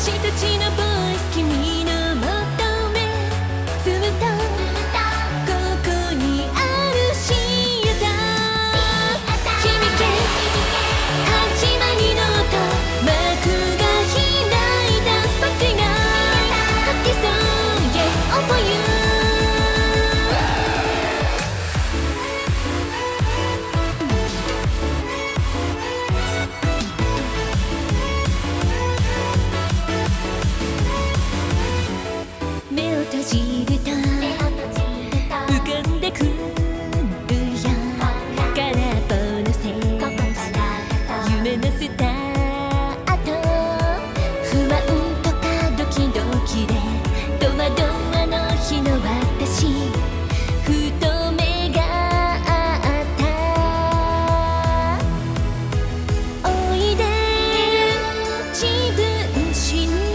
私たちのボイス君 she knew